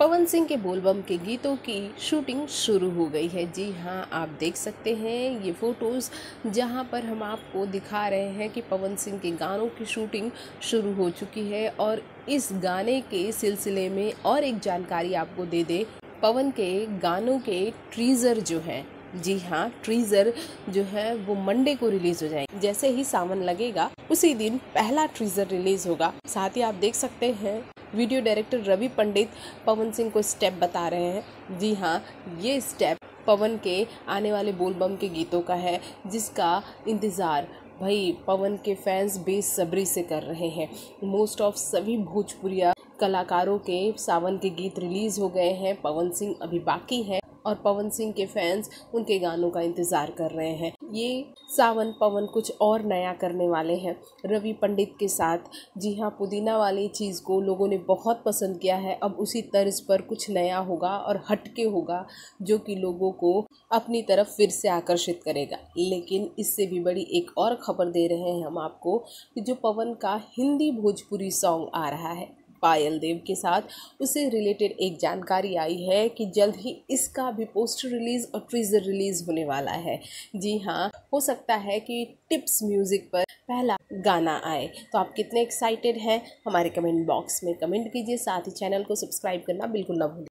पवन सिंह के बोलबम के गीतों की शूटिंग शुरू हो गई है। जी हाँ आप देख सकते हैं ये फ़ोटोज़ जहाँ पर हम आपको दिखा रहे हैं कि पवन सिंह के गानों की शूटिंग शुरू हो चुकी है और इस गाने के सिलसिले में और एक जानकारी आपको दे दे, पवन के गानों के ट्रीज़र जो हैं। जी हाँ ट्रीज़र जो है वो मंडे को रिलीज़ हो जाएँगे। जैसे ही सावन लगेगा, उसी दिन पहला ट्रीज़र रिलीज़ होगा। साथ ही आप देख सकते हैं वीडियो डायरेक्टर रवि पंडित पवन सिंह को स्टेप बता रहे हैं। जी हाँ ये स्टेप पवन के आने वाले बोलबम के गीतों का है, जिसका इंतज़ार भाई पवन के फैंस बेसब्री से कर रहे हैं। मोस्ट ऑफ़ सभी भोजपुरिया कलाकारों के सावन के गीत रिलीज़ हो गए हैं। पवन सिंह अभी बाकी है और पवन सिंह के फैंस उनके गानों का इंतज़ार कर रहे हैं। ये सावन पवन कुछ और नया करने वाले हैं। रवि पंडित के साथ, जी हाँ पुदीना वाली चीज़ को लोगों ने बहुत पसंद किया है। अब उसी तर्ज पर कुछ नया होगा और हटके होगा, जो कि लोगों को अपनी तरफ़ फिर से आकर्षित करेगा। लेकिन इससे भी बड़ी एक और खबर दे रहे हैं हम आपको कि जो पवन का हिंदी भोजपुरी सॉन्ग आ रहा है पायल देव के साथ, उससे रिलेटेड एक जानकारी आई है कि जल्द ही इसका भी पोस्टर रिलीज़ और ट्रीजर रिलीज़ होने वाला है। जी हाँ हो सकता है कि टिप्स म्यूज़िक पर पहला गाना आए। तो आप कितने एक्साइटेड हैं? हमारे कमेंट बॉक्स में कमेंट कीजिए। साथ ही चैनल को सब्सक्राइब करना बिल्कुल ना भूलिए।